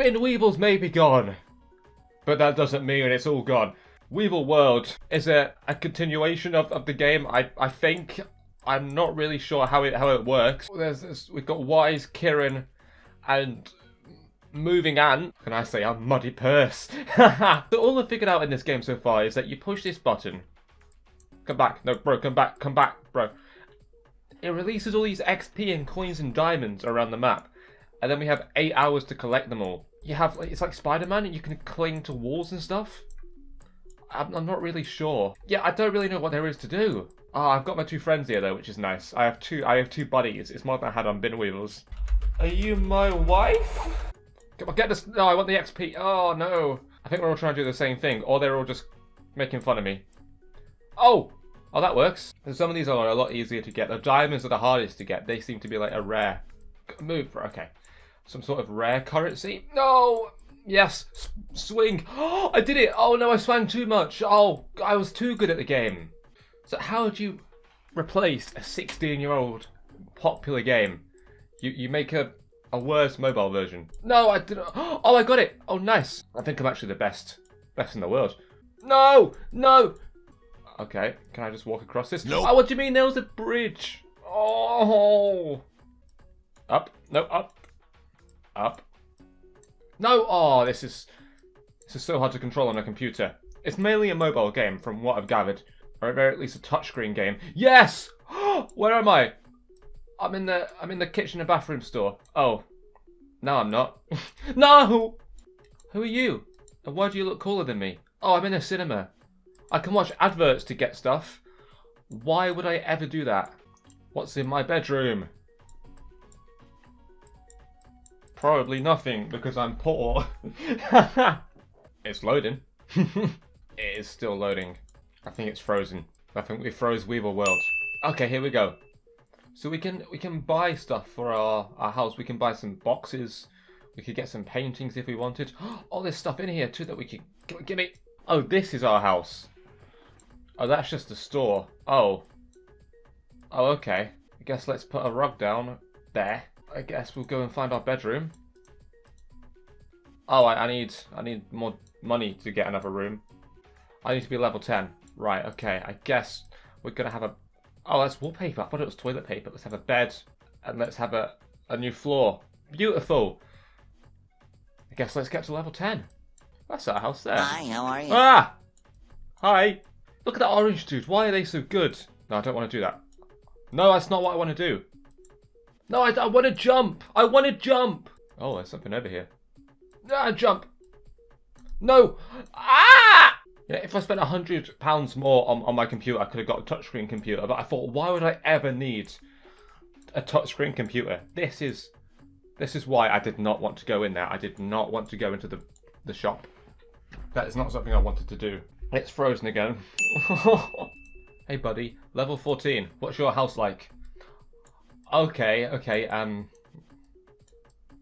Bin Weevils may be gone, but that doesn't mean it's all gone. Weevil World is a, a continuation of, of the game, I, I think. I'm not really sure how it how it works. There's, there's we've got Wise, Kieran, and moving ant. Can I say a muddy purse? so all I've figured out in this game so far is that you push this button. Come back, no, bro, come back, come back, bro. It releases all these XP and coins and diamonds around the map, and then we have eight hours to collect them all. You have it's like Spider-Man, and you can cling to walls and stuff. I'm, I'm not really sure. Yeah, I don't really know what there is to do. Ah, I've got my two friends here though, which is nice. I have two. I have two buddies. It's more than I had on Bin Weevils. Are you my wife? Come on, get this. No, I want the XP. Oh no. I think we're all trying to do the same thing, or they're all just making fun of me. Oh, oh, that works. And some of these are a lot easier to get. The diamonds are the hardest to get. They seem to be like a rare move. For okay, some sort of rare currency. No. Yes, S swing. Oh, I did it. Oh no, I swung too much. Oh, I was too good at the game. So how would you replace a 16-year-old popular game? You you make a a worse mobile version. No, I didn't. Oh, I got it. Oh, nice. I think I'm actually the best best in the world. No, no. Okay, can I just walk across this? Nope. Oh, what do you mean there was a bridge? Oh. Up. No, up. Up. No. Oh, this is this is so hard to control on a computer. It's mainly a mobile game, from what I've gathered, or at least a touchscreen game. Yes. Where am I? I'm in the I'm in the kitchen and bathroom store. Oh. No, I'm not. no! Who are you? And why do you look cooler than me? Oh, I'm in a cinema. I can watch adverts to get stuff. Why would I ever do that? What's in my bedroom? Probably nothing because I'm poor. it's loading. it is still loading. I think it's frozen. I think we froze Weevil World. Okay, here we go. So we can we can buy stuff for our, our house. We can buy some boxes. We could get some paintings if we wanted. Oh, All this stuff in here too that we could give, give me. Oh, this is our house. Oh, that's just a store. Oh. Oh, okay. I guess let's put a rug down there. I guess we'll go and find our bedroom. Oh, I, I need I need more money to get another room. I need to be level 10. Right, okay. I guess we're gonna have a Oh, that's wallpaper. I thought it was toilet paper. Let's have a bed. And let's have a, a new floor. Beautiful. I guess let's get to level 10. That's our house there. Hi, how are you? Ah! Hi. Look at that orange dude. Why are they so good? No, I don't want to do that. No, that's not what I want to do. No, I, I want to jump. I want to jump. Oh, there's something over here. Ah, jump. No. Ah! Yeah, if I spent a hundred pounds more on, on my computer, I could have got a touchscreen computer. But I thought, why would I ever need a touchscreen computer? This is this is why I did not want to go in there. I did not want to go into the the shop. That is not something I wanted to do. It's frozen again. hey, buddy. Level 14. What's your house like? Okay, okay. Um,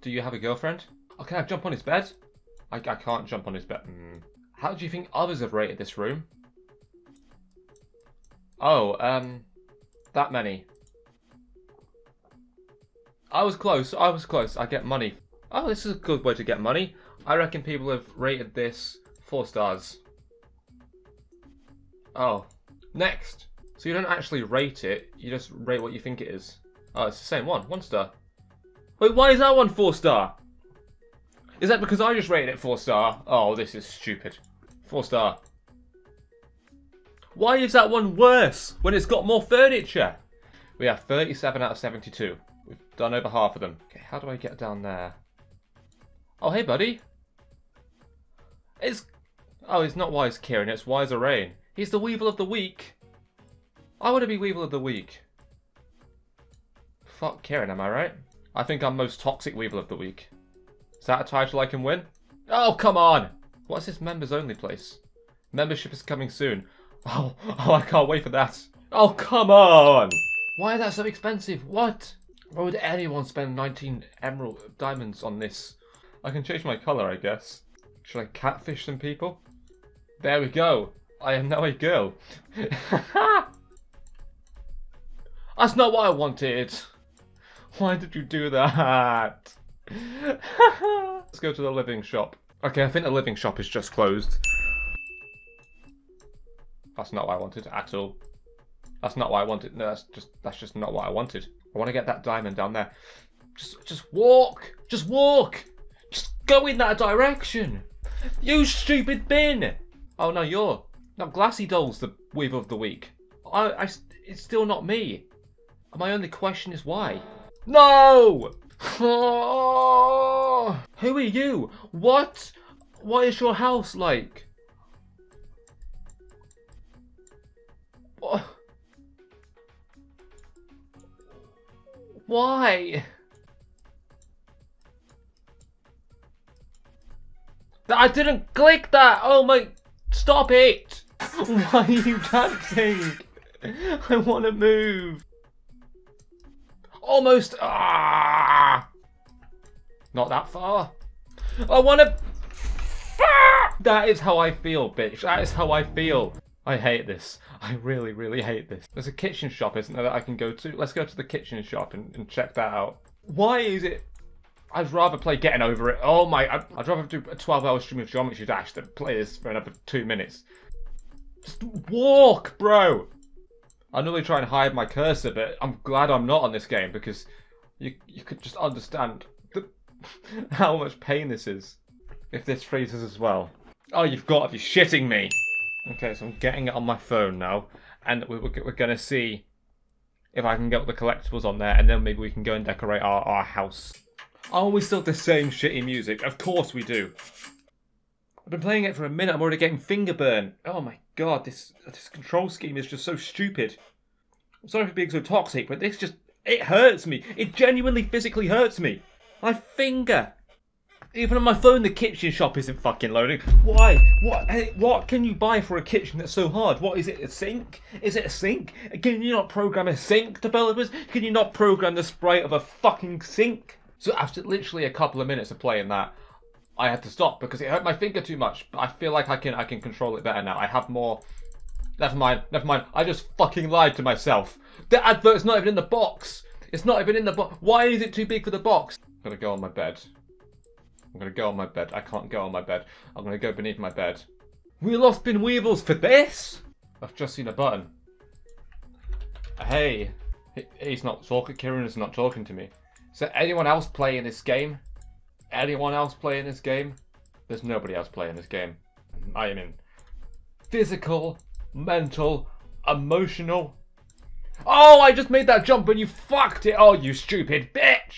do you have a girlfriend? Can I jump on his bed? I, I can't jump on his bed. Mm. How do you think others have rated this room? Oh, um, that many. I was close, I was close. I get money. Oh, this is a good way to get money. I reckon people have rated this four stars. Oh, next. So you don't actually rate it, you just rate what you think it is. Oh, it's the same one, one star. Wait, why is that one four star? Is that because I just rated it four star? Oh, this is stupid. Four star. Why is that one worse when it's got more furniture? We have 37 out of 72. We've done over half of them. Okay, how do I get down there? Oh, hey, buddy. It's... Oh, it's not Wise Kieran, it's Wiser Rain. He's the Weevil of the Week. I want to be Weevil of the Week. Fuck Kieran, am I right? I think I'm most toxic Weevil of the Week. Is that a title I can win? Oh, come on! What's this members only place? Membership is coming soon. Oh, oh, I can't wait for that. Oh, come on! Why is that so expensive? What? Why would anyone spend 19 emerald diamonds on this? I can change my colour, I guess. Should I catfish some people? There we go. I am now a girl. That's not what I wanted. Why did you do that? Let's go to the living shop. Okay, I think the living shop is just closed. That's not what I wanted at all. That's not what I wanted. No, that's just that's just not what I wanted. I want to get that diamond down there. Just just walk. Just walk. Just go in that direction. You stupid bin. Oh no, you're not Glassy Doll's the weevil of the week. I, I it's still not me. My only question is why. No. Who are you? What? What is your house like? Why? I didn't click that! Oh my... Stop it! Why are you dancing? I want to move. Almost. Ah! Not that far. I want to... That is how I feel, bitch. That is how I feel. I hate this. I really, really hate this. There's a kitchen shop, isn't there, that I can go to? Let's go to the kitchen shop and, and check that out. Why is it... I'd rather play Getting Over It. Oh my... I'd, I'd rather do a 12-hour stream of Geometry Dash than play this for another two minutes. Just walk, bro! I normally try and hide my cursor, but I'm glad I'm not on this game because you you could just understand how much pain this is if this freezes as well. Oh, you've got to be shitting me! Okay, so I'm getting it on my phone now, and we're, we're going to see if I can get the collectibles on there, and then maybe we can go and decorate our, our house. Are we still have the same shitty music? Of course we do. I've been playing it for a minute, I'm already getting finger burn. Oh my god, this, this control scheme is just so stupid. I'm sorry for being so toxic, but this just, it hurts me. It genuinely physically hurts me. My finger. Even on my phone, the kitchen shop isn't fucking loading. Why? What? What can you buy for a kitchen that's so hard? What is it? A sink? Is it a sink? Can you not program a sink, developers? Can you not program the sprite of a fucking sink? So after literally a couple of minutes of playing that, I had to stop because it hurt my finger too much. But I feel like I can I can control it better now. I have more. Never mind. Never mind. I just fucking lied to myself. The advert's not even in the box. It's not even in the box. Why is it too big for the box? Gonna go on my bed. I'm gonna go on my bed. I can't go on my bed. I'm gonna go beneath my bed. We lost Bin Weevils for this? I've just seen a button. Hey. He's not talking. Kieran is not talking to me. Is there anyone else playing this game? Anyone else playing this game? There's nobody else playing this game. I am in physical, mental, emotional. Oh, I just made that jump and you fucked it. Oh, you stupid bitch.